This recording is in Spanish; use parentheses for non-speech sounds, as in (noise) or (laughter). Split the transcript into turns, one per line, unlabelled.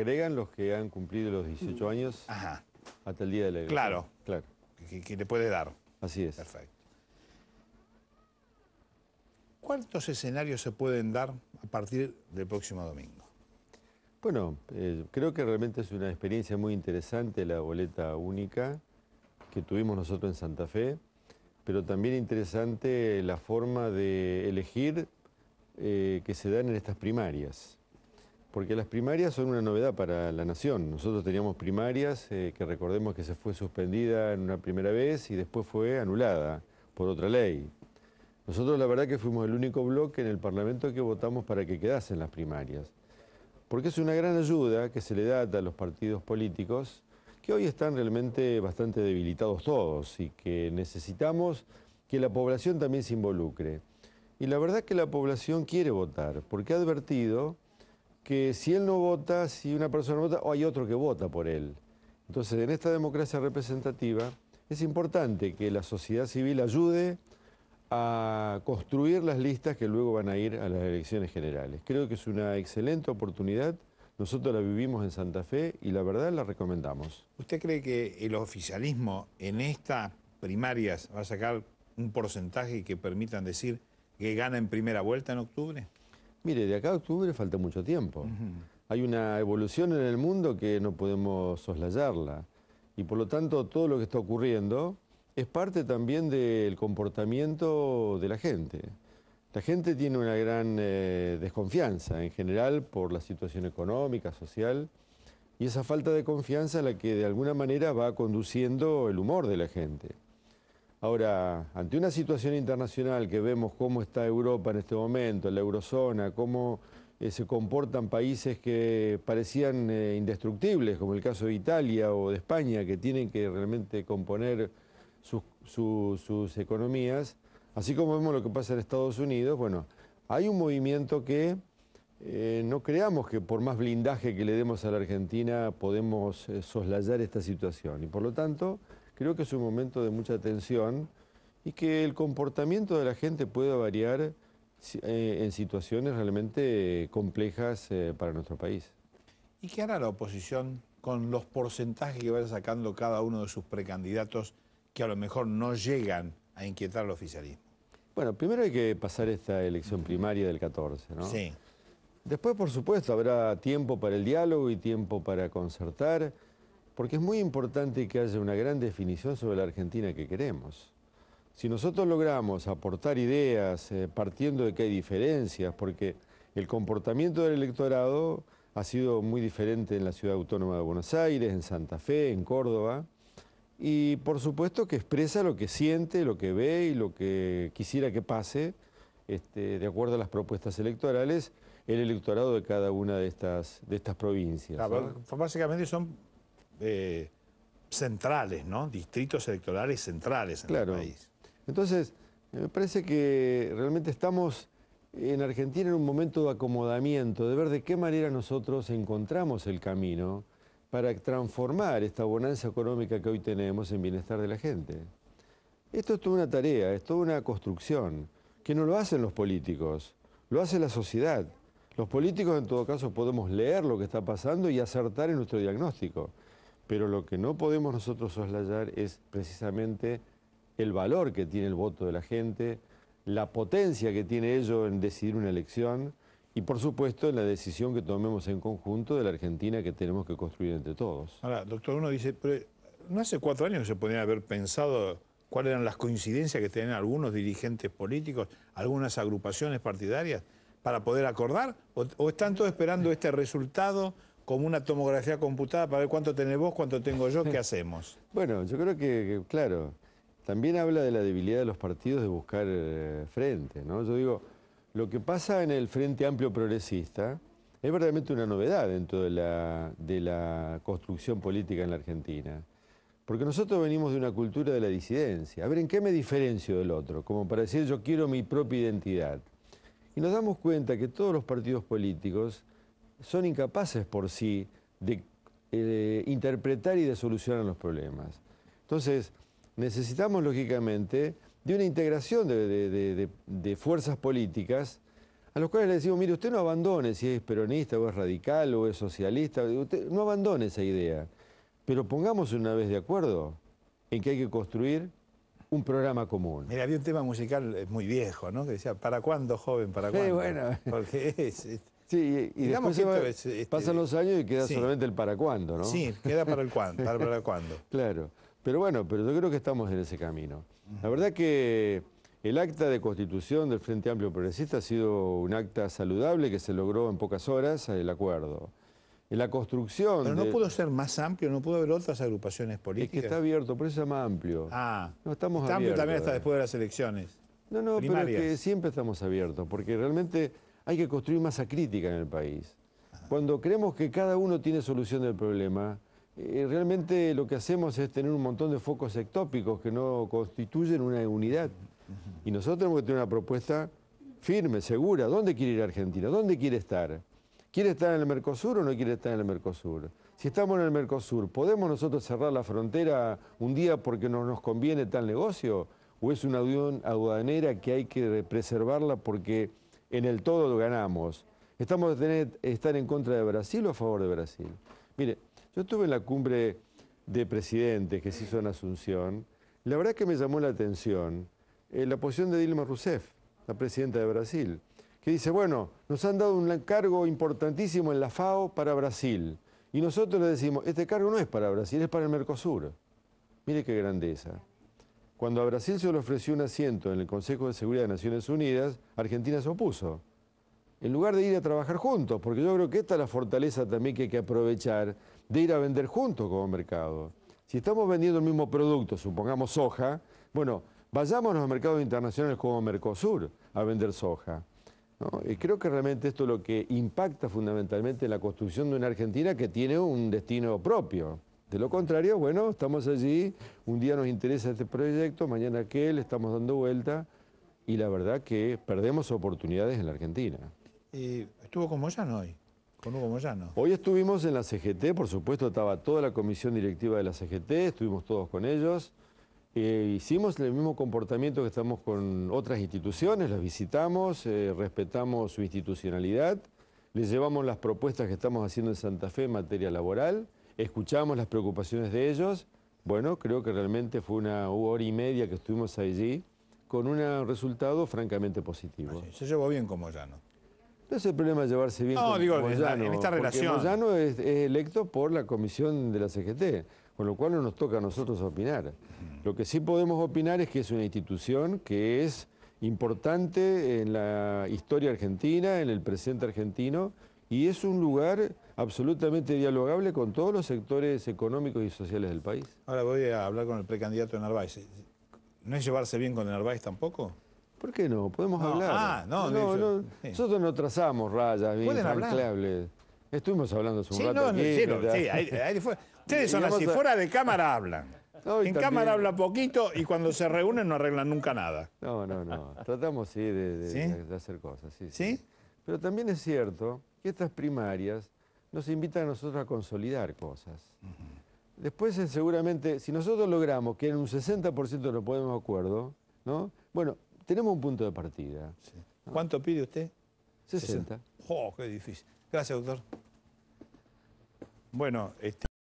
agregan los que han cumplido los 18 años
Ajá,
hasta el día de la elección.
Claro.
Claro,
que, que le puede dar.
así es.
Perfecto. ¿Cuántos escenarios se pueden dar a partir del próximo domingo?
Bueno, eh, creo que realmente es una experiencia muy interesante la boleta única que tuvimos nosotros en Santa Fe, pero también interesante la forma de elegir eh, que se dan en estas primarias. Porque las primarias son una novedad para la nación. Nosotros teníamos primarias eh, que recordemos que se fue suspendida en una primera vez y después fue anulada por otra ley. Nosotros la verdad que fuimos el único bloque en el Parlamento que votamos para que quedasen las primarias. Porque es una gran ayuda que se le da a los partidos políticos que hoy están realmente bastante debilitados todos y que necesitamos que la población también se involucre. Y la verdad que la población quiere votar, porque ha advertido que si él no vota, si una persona no vota, o hay otro que vota por él. Entonces, en esta democracia representativa es importante que la sociedad civil ayude a construir las listas que luego van a ir a las elecciones generales. Creo que es una excelente oportunidad. Nosotros la vivimos en Santa Fe y la verdad la recomendamos.
¿Usted cree que el oficialismo en estas primarias va a sacar un porcentaje que permitan decir que gana en primera vuelta en octubre?
Mire, de acá a octubre falta mucho tiempo. Hay una evolución en el mundo que no podemos soslayarla. Y por lo tanto, todo lo que está ocurriendo es parte también del comportamiento de la gente. La gente tiene una gran eh, desconfianza en general por la situación económica, social, y esa falta de confianza es la que de alguna manera va conduciendo el humor de la gente. Ahora, ante una situación internacional que vemos cómo está Europa en este momento, la eurozona, cómo eh, se comportan países que parecían eh, indestructibles, como el caso de Italia o de España, que tienen que realmente componer sus, su- sus economías, así como vemos lo que pasa en Estados Unidos, bueno, hay un movimiento que eh, no creamos que por más blindaje que le demos a la Argentina podemos soslayar esta situación. Y por lo tanto, creo que es un momento de mucha tensión y que el comportamiento de la gente pueda variar eh, en situaciones realmente complejas eh, para nuestro país.
¿Y qué hará la oposición con los porcentajes que vaya sacando cada uno de sus precandidatos que a lo mejor no llegan a inquietar al oficialismo?
Bueno, primero hay que pasar esta elección primaria del 14, ¿no?
Sí.
Después, por supuesto, habrá tiempo para el diálogo y tiempo para concertar, porque es muy importante que haya una gran definición sobre la Argentina que queremos. Si nosotros logramos aportar ideas eh, partiendo de que hay diferencias, porque el comportamiento del electorado ha sido muy diferente en la ciudad autónoma de Buenos Aires, en Santa Fe, en Córdoba, y por supuesto que expresa lo que siente, lo que ve y lo que quisiera que pase, este, de acuerdo a las propuestas electorales, el electorado de cada una de estas, de estas provincias.
Claro,
¿no?
Básicamente son eh, centrales, ¿no? Distritos electorales centrales en
Claro.
el país.
Entonces, me parece que realmente estamos en Argentina en un momento de acomodamiento, de ver de qué manera nosotros encontramos el camino para transformar esta bonanza económica que hoy tenemos en bienestar de la gente. Esto es toda una tarea, es toda una construcción, que no lo hacen los políticos, lo hace la sociedad. Los políticos en todo caso podemos leer lo que está pasando y acertar en nuestro diagnóstico, pero lo que no podemos nosotros soslayar es precisamente el valor que tiene el voto de la gente, la potencia que tiene ello en decidir una elección y por supuesto la decisión que tomemos en conjunto de la Argentina que tenemos que construir entre todos.
Ahora, doctor, uno dice, no hace cuatro años se podrían haber pensado cuáles eran las coincidencias que tenían algunos dirigentes políticos, algunas agrupaciones partidarias, para poder acordar? ¿O, o están todos esperando este resultado como una tomografía computada para ver cuánto tenés vos, cuánto tengo yo, qué (laughs) hacemos?
Bueno, yo creo que, que, claro, también habla de la debilidad de los partidos de buscar eh, frente, ¿no? Yo digo, lo que pasa en el Frente Amplio Progresista es verdaderamente una novedad dentro de la, de la construcción política en la Argentina. Porque nosotros venimos de una cultura de la disidencia. A ver, ¿en qué me diferencio del otro? Como para decir, yo quiero mi propia identidad. Y nos damos cuenta que todos los partidos políticos son incapaces por sí de eh, interpretar y de solucionar los problemas. Entonces, necesitamos lógicamente de una integración de, de- de- de- de fuerzas políticas a los cuales le decimos, mire, usted no abandone si es peronista o es radical o es socialista, usted no abandone esa idea, pero pongamos una vez de acuerdo en que hay que construir un programa común.
Mira, había un tema musical eh, muy viejo, ¿no? Que decía, ¿para cuándo, joven? ¿Para cuándo?
Sí, bueno.
Porque es... es-
Sí, y, y
Digamos
después se va-
es, este,
pasan los años y queda
sí.
solamente el para cuándo, ¿no?
Sí, queda para el (laughs) cuándo. Para, para cuándo.
Claro, pero bueno, pero yo creo que estamos en ese camino. La verdad que el acta de constitución del Frente Amplio Progresista ha sido un acta saludable que se logró en pocas horas, el acuerdo. En la construcción...
Pero no
de-
pudo ser más amplio, no pudo haber otras agrupaciones
Es
políticas.
que está abierto, por eso se llama amplio.
Ah,
No, estamos
está amplio
abiertos,
también hasta después de las elecciones.
No, no, pero es que siempre estamos abiertos, porque realmente hay que construir masa crítica en el país. Cuando creemos que cada uno tiene solución del problema, eh, realmente lo que hacemos es tener un montón de focos ectópicos que no constituyen una unidad. Y nosotros tenemos que tener una propuesta firme, segura. ¿Dónde quiere ir Argentina? ¿Dónde quiere estar? ¿Quiere estar en el Mercosur o no quiere estar en el Mercosur? Si estamos en el Mercosur, ¿podemos nosotros cerrar la frontera un día porque no nos conviene tal negocio? ¿O es una unión aduanera que hay que preservarla porque en el todo lo ganamos? ¿Estamos de estar en contra de Brasil o a favor de Brasil? Mire, yo estuve en la cumbre de presidentes que se hizo en Asunción. La verdad que me llamó la atención eh, la posición de Dilma Rousseff, la presidenta de Brasil, que dice, bueno, nos han dado un cargo importantísimo en la FAO para Brasil. Y nosotros le decimos, este cargo no es para Brasil, es para el Mercosur. Mire qué grandeza. Cuando a Brasil se le ofreció un asiento en el Consejo de Seguridad de Naciones Unidas, Argentina se opuso. En lugar de ir a trabajar juntos, porque yo creo que esta es la fortaleza también que hay que aprovechar de ir a vender juntos como mercado. Si estamos vendiendo el mismo producto, supongamos soja, bueno, vayamos a los mercados internacionales como Mercosur a vender soja. Y creo que realmente esto es lo que impacta fundamentalmente en la construcción de una Argentina que tiene un destino propio. De lo contrario, bueno, estamos allí, un día nos interesa este proyecto, mañana aquel, estamos dando vuelta y la verdad que perdemos oportunidades en la Argentina.
Estuvo con Moyano hoy, con Hugo Moyano.
Hoy estuvimos en la CGT, por supuesto estaba toda la comisión directiva de la CGT, estuvimos todos con ellos. Eh, hicimos el mismo comportamiento que estamos con otras instituciones, las visitamos, eh, respetamos su institucionalidad, les llevamos las propuestas que estamos haciendo en Santa Fe en materia laboral, escuchamos las preocupaciones de ellos. Bueno, creo que realmente fue una hora y media que estuvimos allí con un resultado francamente positivo.
Sí, se llevó bien con Moyano.
No es el problema llevarse bien
No,
con
digo,
Moyano,
en esta relación.
Moyano es, es electo por la comisión de la CGT, con lo cual no nos toca a nosotros opinar. Lo que sí podemos opinar es que es una institución que es importante en la historia argentina, en el presente argentino, y es un lugar absolutamente dialogable con todos los sectores económicos y sociales del país.
Ahora voy a hablar con el precandidato de Narváez. ¿No es llevarse bien con el Narváez tampoco?
¿Por qué no? Podemos
No,
hablar.
ah, no,
no,
dice-
no,
sí.
Nosotros no trazamos rayas bien
Pueden hablar.
infranqueables. Estuvimos hablando hace un
Sí,
rato
no, no,
aquí,
no, sí, ahí- ahí fue. Ustedes son así,
a-
fuera de cámara hablan. (laughs)
No,
en
también-
cámara habla poquito y cuando se reúnen no arreglan nunca nada.
No, no, no. Tratamos sí de, de- hacer cosas. Sí.
¿Sí?
Pero también es cierto que estas primarias nos invitan a nosotros a consolidar cosas. Después, eh, seguramente, si nosotros logramos que en un 60% nos ponemos de acuerdo, ¿no? Bueno, tenemos un punto de partida.
¿Cuánto pide usted?
60.
¡Jo, qué difícil! Gracias, doctor. Bueno, este.